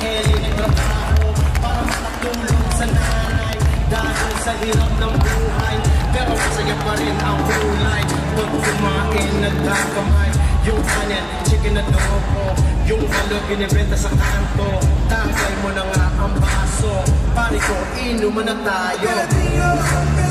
Eli nagtrabaho para makatulong sa nanay. Dahil sa hirap ng buhay. Pero masaya pa rin ang kulay Pag kumain nagkakamay Yung kanin, chicken na adobo Yung halo binibenta sa kanto Tagay mo na nga ang baso Pari ko, inuman na tayo. Filipino, Filipino,